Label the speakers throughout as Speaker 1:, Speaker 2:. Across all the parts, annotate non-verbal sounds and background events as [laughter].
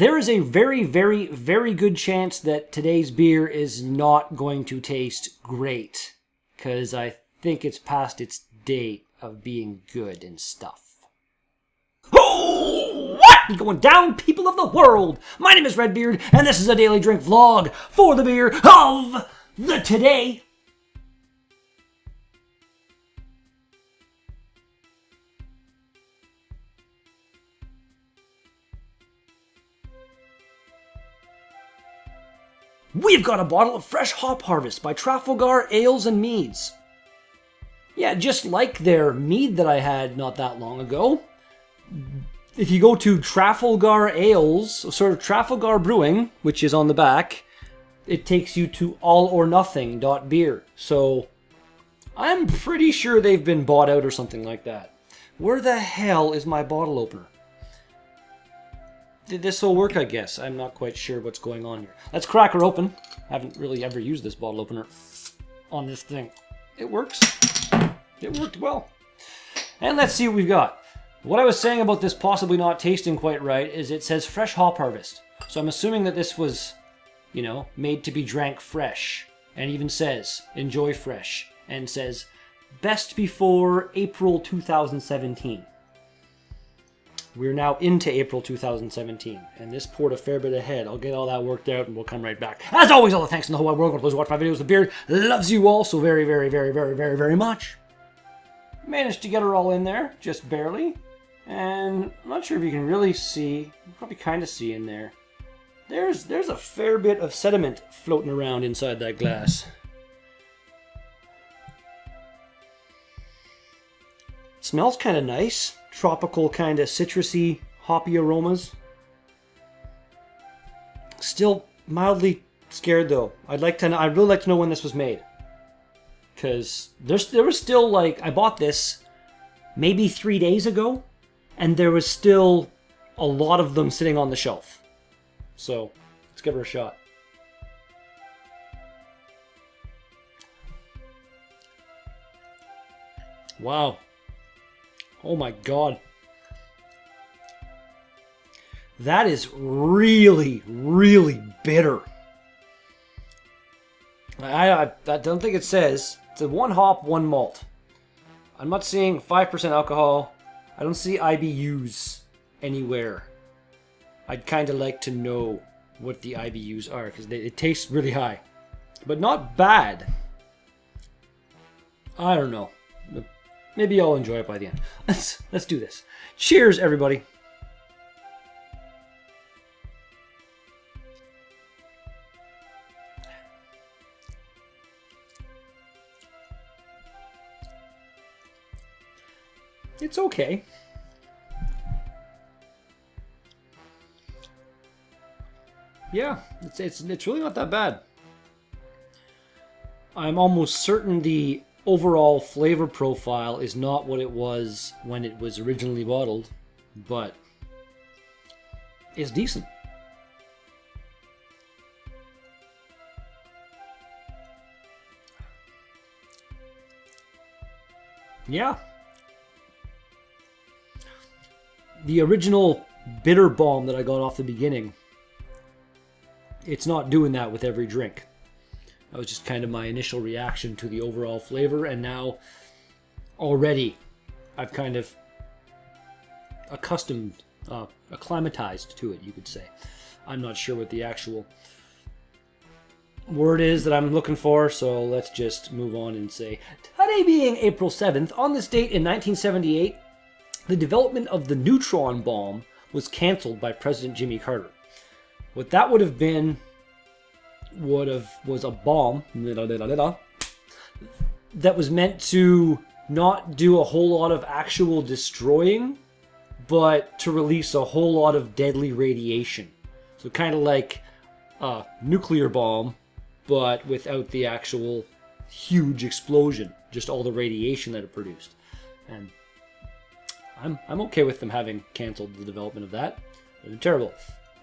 Speaker 1: there is a very, very, very good chance that today's beer is not going to taste great. Because I think it's past its date of being good and stuff. Oh, what? Going down, people of the world! My name is Red Beerd, and this is a daily drink vlog for the beer of the today. We've got a bottle of Fresh Hop Harvest by Trafalgar Ales and Meads. Yeah, just like their mead that I had not that long ago. If you go to Trafalgar Ales, sort of Trafalgar Brewing, which is on the back, it takes you to allornothing.beer. So I'm pretty sure they've been bought out or something like that. Where the hell is my bottle opener? This will work, I guess. I'm not quite sure what's going on here. Let's crack her open. I haven't really ever used this bottle opener on this thing. It works. It worked well. And let's see what we've got. What I was saying about this possibly not tasting quite right is it says fresh hop harvest. So I'm assuming that this was, you know, made to be drank fresh. And even says, enjoy fresh. And says, best before April 2017. We're now into April 2017, and this poured a fair bit ahead. I'll get all that worked out, and we'll come right back. As always, all the thanks in the whole wide world. Please watch my videos. The beard loves you all so very, very, very, very, very, very much. Managed to get her all in there, just barely. And I'm not sure if you can really see. Probably kind of see in there. There's there's a fair bit of sediment floating around inside that glass. Smells kind of nice tropical kind of citrusy, hoppy aromas. Still mildly scared though. I'd like to know, I'd really like to know when this was made. Because there's there was still like I bought this maybe three days ago, and there was still a lot of them sitting on the shelf. So let's give her a shot. Wow. Oh my god. That is really, really bitter. I, I, I don't think it says. It's a one hop, one malt. I'm not seeing 5% alcohol. I don't see IBUs anywhere. I'd kind of like to know what the IBUs are because it tastes really high. But not bad. I don't know. Maybe I'll enjoy it by the end. Let's let's do this. Cheers, everybody. It's okay. Yeah, it's, it's, it's really not that bad. I'm almost certain the overall flavor profile is not what it was when it was originally bottled, but it's decent. Yeah. The original bitter balm that I got off the beginning, it's not doing that with every drink. That was just kind of my initial reaction to the overall flavor, and now already I've kind of accustomed, uh, acclimatized to it, you could say. I'm not sure what the actual word is that I'm looking for, so let's just move on and say today being April 7th, on this date in 1978, the development of the neutron bomb was canceled by President Jimmy Carter. What that would have been would have was a bomb that was meant to not do a whole lot of actual destroying, but to release a whole lot of deadly radiation. So kind of like a nuclear bomb, but without the actual huge explosion, just all the radiation that it produced. And I'm I'm okay with them having canceled the development of that. They're terrible.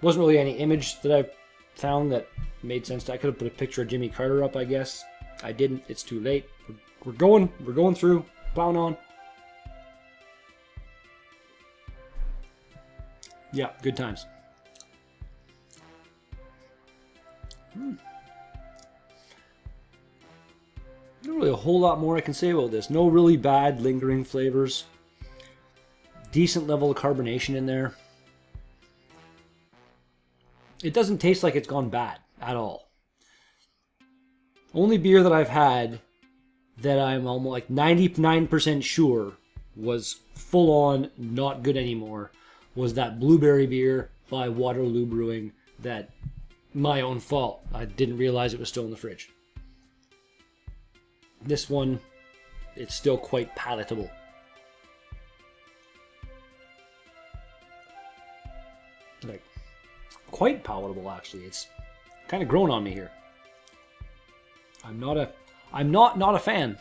Speaker 1: Wasn't really any image that I found that made sense. I could have put a picture of Jimmy Carter up, I guess. I didn't. It's too late. We're, we're going. We're going through. Plowing on. Yeah, good times. Hmm. Not really a whole lot more I can say about this. No really bad lingering flavors. Decent level of carbonation in there. It doesn't taste like it's gone bad at all. Only beer that I've had that I'm almost like 99% sure was full on not good anymore was that blueberry beer by Waterloo Brewing that my own fault. I didn't realize it was still in the fridge. This one, it's still quite palatable. Like, quite palatable actually. It's kind of grown on me here. I'm not a, I'm not not a fan.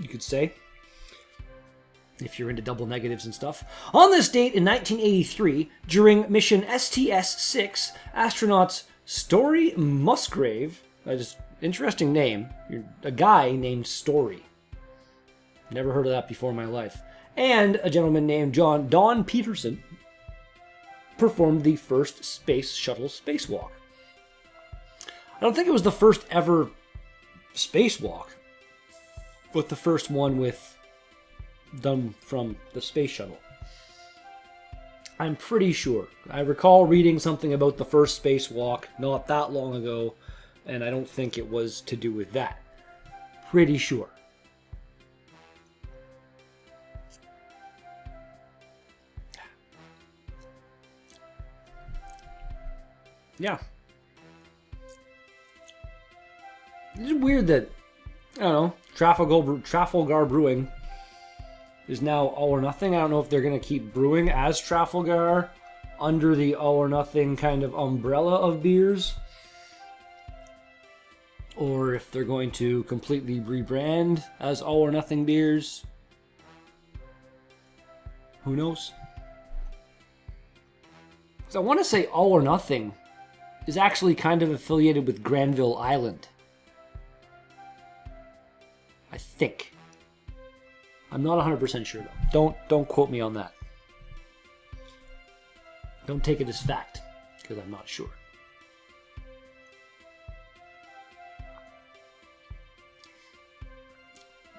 Speaker 1: You could say if you're into double negatives and stuff. On this date in 1983, during mission STS 6, astronauts Story Musgrave, a just interesting name, a guy named Story. Never heard of that before in my life. And a gentleman named John Don Peterson performed the first space shuttle spacewalk. I don't think it was the first ever spacewalk, but the first one with done from the space shuttle. I'm pretty sure. I recall reading something about the first spacewalk not that long ago, and I don't think it was to do with that. Pretty sure. Yeah. It's weird that, I don't know, Trafalgar, Trafalgar Brewing is now All or Nothing. I don't know if they're going to keep brewing as Trafalgar under the All or Nothing kind of umbrella of beers. Or if they're going to completely rebrand as All or Nothing beers. Who knows? So I want to say All or Nothing is actually kind of affiliated with Granville Island. I think. I'm not 100% sure though. Don't don't quote me on that. Don't take it as fact because I'm not sure.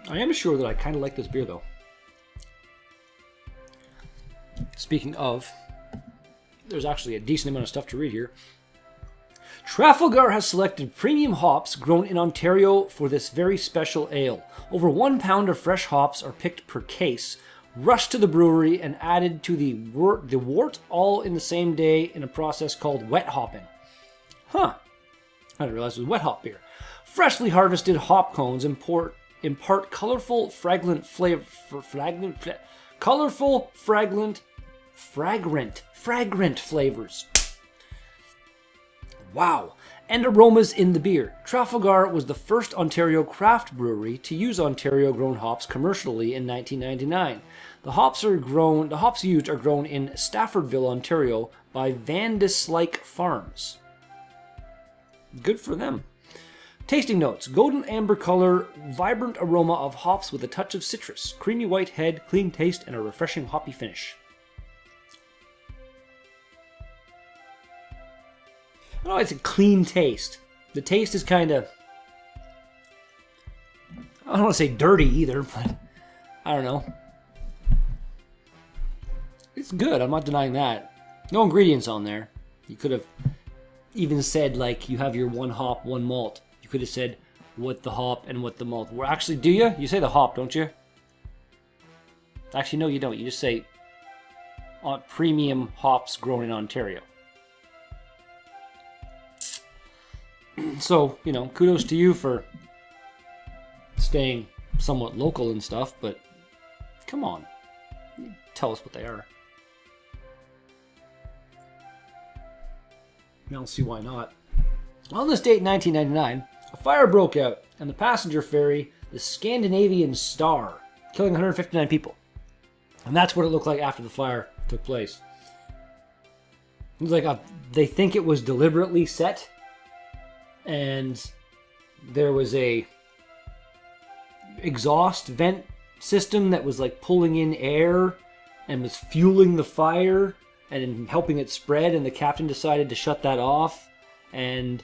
Speaker 1: I am sure that I kind of like this beer though. Speaking of, there's actually a decent amount of stuff to read here. Trafalgar has selected premium hops grown in Ontario for this very special ale. Over one pound of fresh hops are picked per case, rushed to the brewery, and added to the wort, the wort all in the same day in a process called wet hopping. Huh. I didn't realize it was wet hop beer. Freshly harvested hop cones import, impart colorful, fragrant flavor. Fragrant, colorful, fragrant, fragrant, fragrant flavors Wow! And aromas in the beer. Trafalgar was the first Ontario craft brewery to use Ontario grown hops commercially in 1999. The hops are grown the hops used are grown in Staffordville, Ontario by Van Dyslike Farms. Good for them. Tasting notes golden amber color, vibrant aroma of hops with a touch of citrus, creamy white head, clean taste, and a refreshing hoppy finish. I it's a clean taste. The taste is kind of. I don't want to say dirty either, but I don't know. It's good, I'm not denying that. No ingredients on there. You could have even said, like, you have your one hop, one malt. You could have said what the hop and what the malt were. Actually, do you? You say the hop, don't you? Actually, no, you don't. You just say uh, premium hops grown in Ontario. [clears throat] so, you know, kudos to you for staying somewhat local and stuff, but come on. Tell us what they are. I don't see why not. On this date in 1999, a fire broke out and the passenger ferry, the Scandinavian Star, killing 159 people. And that's what it looked like after the fire took place. It was like a, they think it was deliberately set and there was a exhaust vent system that was like pulling in air and was fueling the fire and helping it spread and the captain decided to shut that off and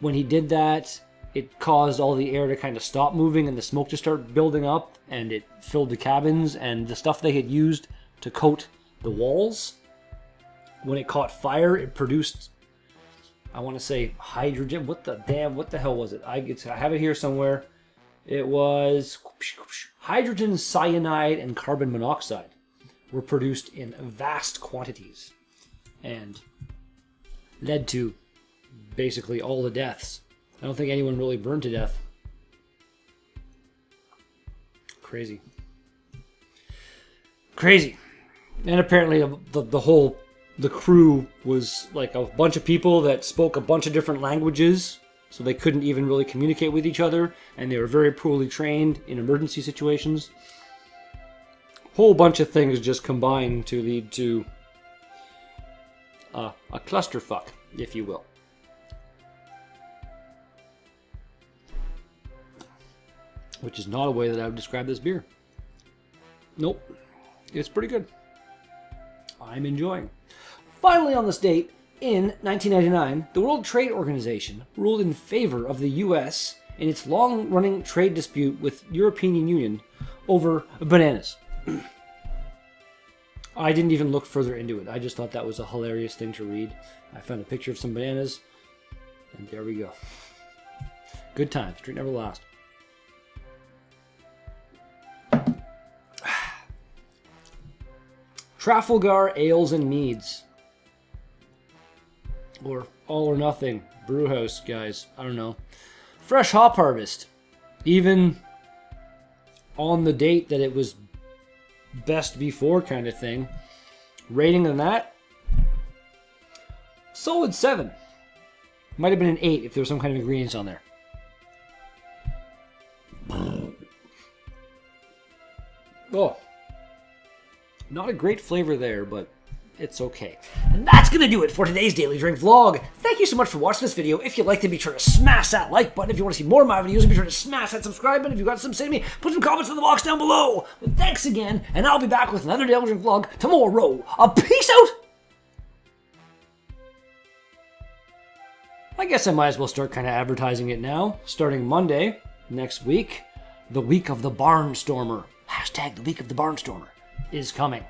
Speaker 1: when he did that, it caused all the air to kind of stop moving and the smoke to start building up, and it filled the cabins and the stuff they had used to coat the walls. When it caught fire, it produced, I want to say hydrogen. What the damn? What the hell was it? I it's, I have it here somewhere. It was hydrogen cyanide and carbon monoxide were produced in vast quantities and led to basically all the deaths. I don't think anyone really burned to death. Crazy. Crazy. And apparently the, the whole the crew was like a bunch of people that spoke a bunch of different languages so they couldn't even really communicate with each other and they were very poorly trained in emergency situations whole bunch of things just combined to lead to uh, a clusterfuck if you will which is not a way that I would describe this beer. Nope. It's pretty good. I'm enjoying. Finally, on this date, in 1999, the World Trade Organization ruled in favor of the U.S. in its long running trade dispute with European Union over bananas. [clears throat] I didn't even look further into it. I just thought that was a hilarious thing to read. I found a picture of some bananas, and there we go. Good times. Drink never last. Trafalgar Ales and Meads. Or All or Nothing. Brewhouse, guys. I don't know. Fresh Hop Harvest. Even on the date that it was best before kind of thing. Rating on that? Solid 7. Might have been an 8 if there was some kind of ingredients on there. Not a great flavor there, but it's okay. And that's gonna do it for today's Daily Drink vlog. Thank you so much for watching this video. If you liked it, be sure to smash that like button. If you want to see more of my videos, be sure to smash that subscribe button. If you've got something to say to me, put some comments in the box down below. But thanks again, and I'll be back with another Daily Drink vlog tomorrow. A peace out! I guess I might as well start kind of advertising it now. Starting Monday, next week, the week of the Barnstormer. Hashtag the week of the Barnstormer is coming.